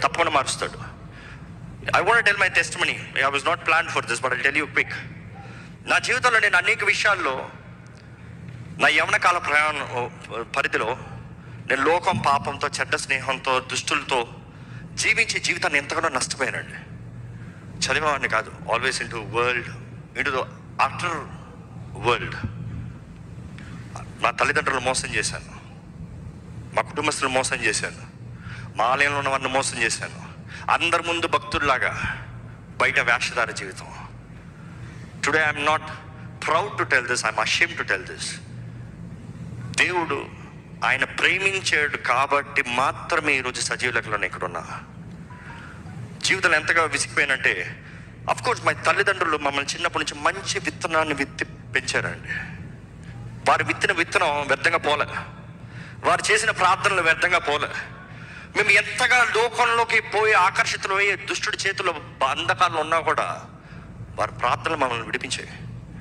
తప్పకుండా మారుస్తాడు. I want tell my test money I was not plan for this but I tell you quick నా జీవితంలో నేను అనేక విషయాల్లో నా యవన కాల ప్రయాణం పరిధిలో నేను లోకం పాపంతో చెడ్డ స్నేహంతో దుష్టులతో జీవించే జీవితాన్ని ఎంతగానో నష్టపోయానండి. చదివేవాడిని కాదు. Always in to world in to after world నా తల్లిదండ్రులు మోసం చేశాను. మా కుటుంబస్తులు మోసం చేశాను. మా ఆలయంలో ఉన్న వారిని మోసం చేశాను. అందరి ముందు భక్తుల్లాగా బయట వేషధార జీవితం. Today I'm not proud to tell this I'm ashamed to tell this దేవుడు ఆయన ప్రేమించాడు కాబట్టి మాత్రమే ఈరోజు సజీవ లెక్కలో ఇక్కడ ఉన్నా. జీవితంలో ఎంతగా విసిగిపోయానంటే అఫ్ కోర్స్ మా తల్లిదండ్రులు మమ్మల్ని చిన్నప్పటి నుంచి మంచి విత్తనాన్ని విత్తి పెంచారండి. వారు విత్తిన విత్తనం వ్యర్థంగా పోలే. వారు చేసిన ప్రార్థనలు వ్యర్థంగా పోలే. మేము ఎంతగా లోకంలోకి పోయి ఆకర్షితులమయ్యే దుష్టుడి చేతిలో అంధకారంలో ఉన్నా కూడా వారి ప్రార్థనలు మమ్మల్ని విడిపించాయి